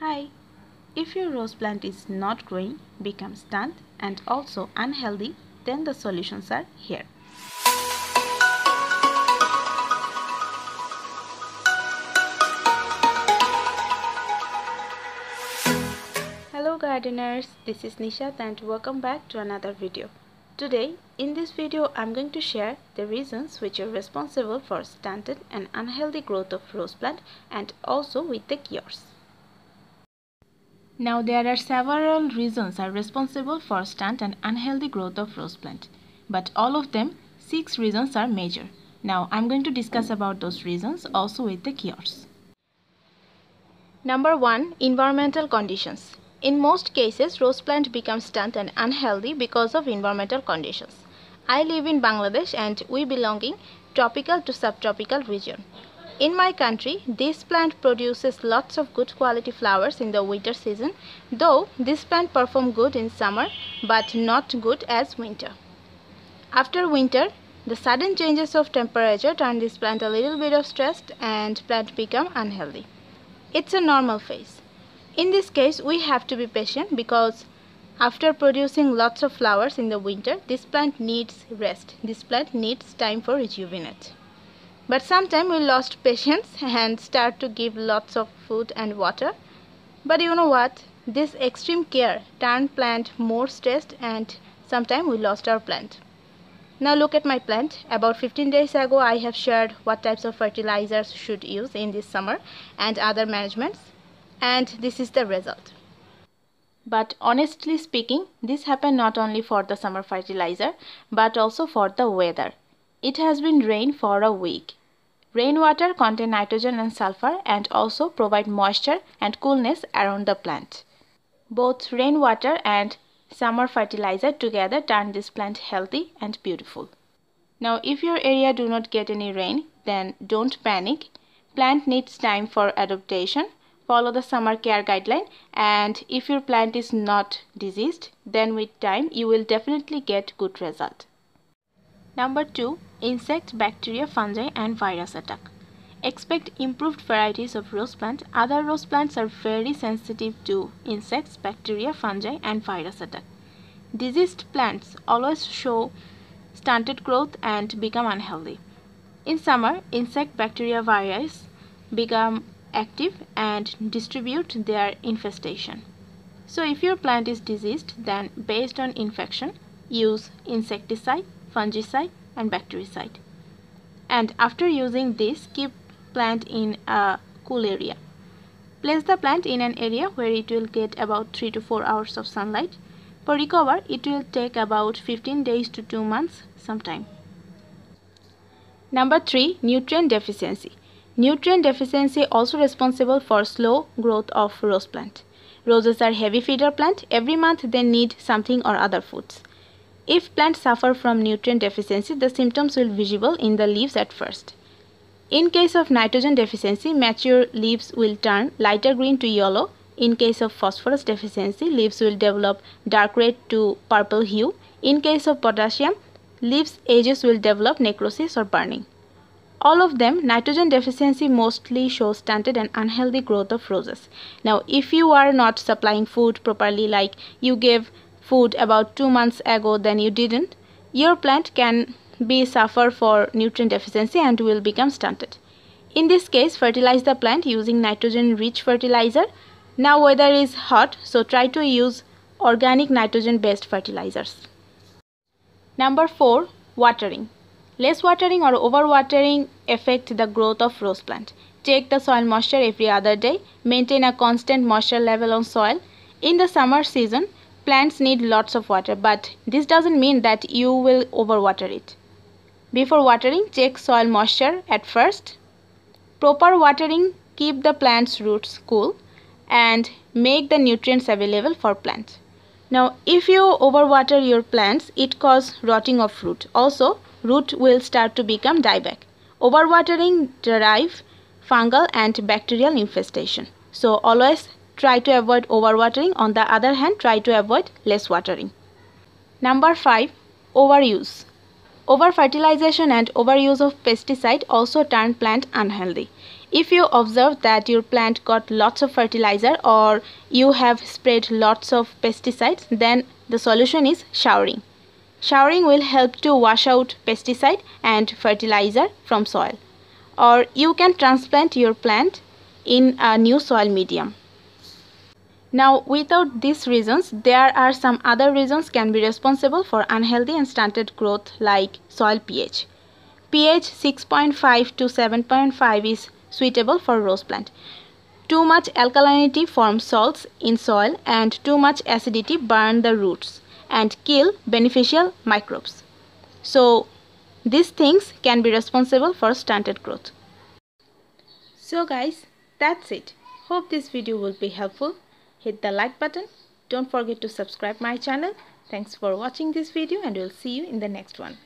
Hi! If your rose plant is not growing, becomes stunned and also unhealthy, then the solutions are here. Hello gardeners, this is Nishat and welcome back to another video. Today, in this video, I'm going to share the reasons which are responsible for stunted and unhealthy growth of rose plant and also with the cures. Now there are several reasons are responsible for stunt and unhealthy growth of rose plant. But all of them, six reasons are major. Now I'm going to discuss about those reasons also with the cures. Number 1. Environmental conditions. In most cases, rose plant becomes stunt and unhealthy because of environmental conditions. I live in Bangladesh and we belonging tropical to subtropical region. In my country, this plant produces lots of good quality flowers in the winter season, though this plant perform good in summer but not good as winter. After winter, the sudden changes of temperature turn this plant a little bit of stressed and plant become unhealthy. It's a normal phase. In this case, we have to be patient because after producing lots of flowers in the winter, this plant needs rest. This plant needs time for rejuvenate. But sometimes we lost patience and start to give lots of food and water. But you know what? This extreme care turned plant more stressed and sometimes we lost our plant. Now look at my plant. About 15 days ago I have shared what types of fertilizers should use in this summer and other managements and this is the result. But honestly speaking, this happened not only for the summer fertilizer but also for the weather. It has been rain for a week. Rainwater contain nitrogen and sulfur and also provide moisture and coolness around the plant. Both rainwater and summer fertilizer together turn this plant healthy and beautiful. Now if your area do not get any rain, then don't panic. Plant needs time for adaptation. Follow the summer care guideline and if your plant is not diseased, then with time you will definitely get good result. Number 2. Insect, bacteria, fungi and virus attack. Expect improved varieties of rose plant. Other rose plants are very sensitive to insects, bacteria, fungi and virus attack. Diseased plants always show stunted growth and become unhealthy. In summer, insect, bacteria, virus become active and distribute their infestation. So if your plant is diseased, then based on infection, use insecticide fungicide and bactericide. And after using this, keep plant in a cool area. Place the plant in an area where it will get about 3 to 4 hours of sunlight. For recover, it will take about 15 days to 2 months sometime. Number 3. Nutrient deficiency. Nutrient deficiency also responsible for slow growth of rose plant. Roses are heavy feeder plant. Every month they need something or other foods. If plants suffer from nutrient deficiency, the symptoms will be visible in the leaves at first. In case of nitrogen deficiency, mature leaves will turn lighter green to yellow. In case of phosphorus deficiency, leaves will develop dark red to purple hue. In case of potassium, leaves edges will develop necrosis or burning. All of them, nitrogen deficiency mostly shows stunted and unhealthy growth of roses. Now, if you are not supplying food properly, like you give food about 2 months ago then you didn't, your plant can be suffer for nutrient deficiency and will become stunted. In this case, fertilize the plant using nitrogen rich fertilizer. Now weather is hot, so try to use organic nitrogen based fertilizers. Number 4. Watering. Less watering or overwatering affect the growth of rose plant. Check the soil moisture every other day. Maintain a constant moisture level on soil. In the summer season, Plants need lots of water, but this doesn't mean that you will overwater it. Before watering, check soil moisture at first. Proper watering keep the plant's roots cool and make the nutrients available for plants. Now, if you overwater your plants, it cause rotting of root. Also, root will start to become dieback. Overwatering derive fungal and bacterial infestation. So, always Try to avoid overwatering. On the other hand, try to avoid less watering. Number 5. Overuse. Over fertilization and overuse of pesticide also turn plant unhealthy. If you observe that your plant got lots of fertilizer or you have sprayed lots of pesticides, then the solution is showering. Showering will help to wash out pesticide and fertilizer from soil. Or you can transplant your plant in a new soil medium. Now without these reasons, there are some other reasons can be responsible for unhealthy and stunted growth like soil pH. pH 6.5 to 7.5 is suitable for rose plant. Too much alkalinity forms salts in soil and too much acidity burn the roots and kill beneficial microbes. So these things can be responsible for stunted growth. So guys, that's it. Hope this video will be helpful. Hit the like button. Don't forget to subscribe my channel. Thanks for watching this video and we'll see you in the next one.